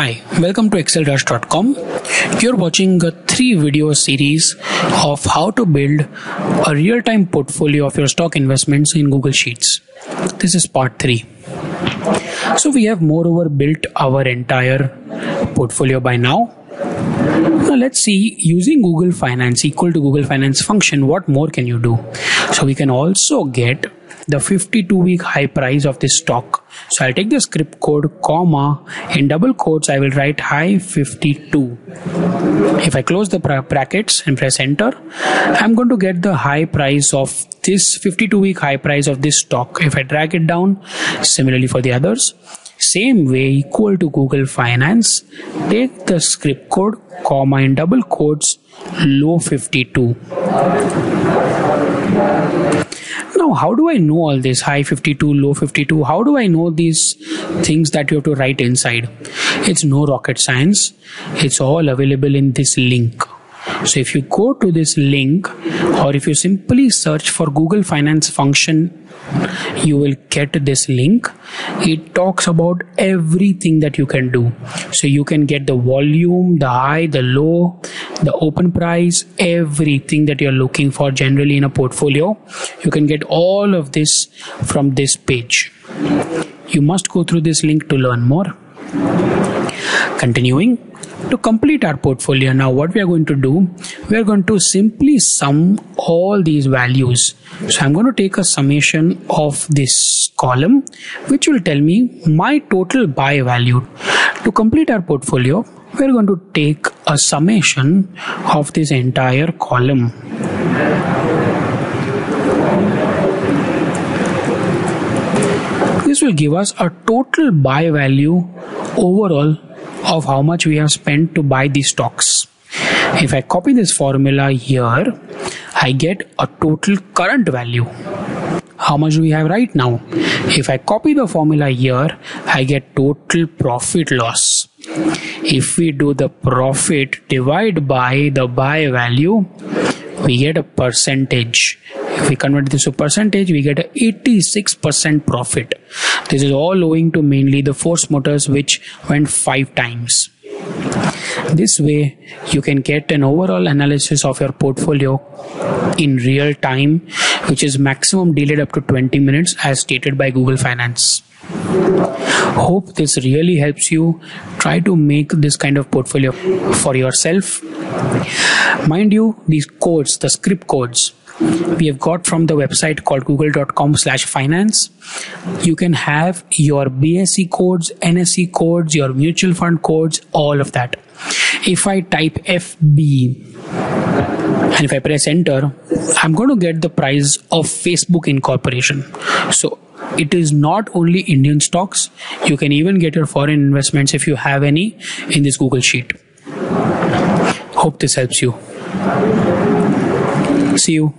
Hi, welcome to excelrush.com. You're watching a three video series of how to build a real time portfolio of your stock investments in Google Sheets. This is part three. So, we have moreover built our entire portfolio by now. Now, let's see using Google Finance equal to Google Finance function, what more can you do? So, we can also get the 52 week high price of this stock. So I'll take the script code comma in double quotes I will write high 52. If I close the brackets and press enter I'm going to get the high price of this 52 week high price of this stock. If I drag it down similarly for the others same way equal to Google Finance take the script code comma in double quotes low 52 now how do i know all this? High 52 low 52 how do i know these things that you have to write inside? It's no rocket science. It's all available in this link so if you go to this link or if you simply search for google finance function you will get this link. It talks about everything that you can do. So you can get the volume the high the low the open price everything that you're looking for generally in a portfolio. You can get all of this from this page. You must go through this link to learn more. Continuing to complete our portfolio. Now what we are going to do we are going to simply sum all these values. So i'm going to take a summation of this column which will tell me my total buy value. To complete our portfolio we are going to take a summation of this entire column. This will give us a total buy value overall of how much we have spent to buy these stocks. If I copy this formula here, I get a total current value. How much do we have right now? If I copy the formula here, I get total profit loss. If we do the profit divide by the buy value, we get a percentage. If we convert this to percentage, we get a 86% profit. This is all owing to mainly the force motors which went five times. This way, you can get an overall analysis of your portfolio in real time, which is maximum delayed up to 20 minutes as stated by Google Finance. Hope this really helps you. Try to make this kind of portfolio for yourself. Mind you, these codes, the script codes, we have got from the website called google.com slash finance. You can have your bse codes nse codes your mutual fund codes all of that. If i type fb and if i press enter i'm going to get the price of facebook incorporation. So it is not only indian stocks. You can even get your foreign investments if you have any in this google sheet. Hope this helps you. See you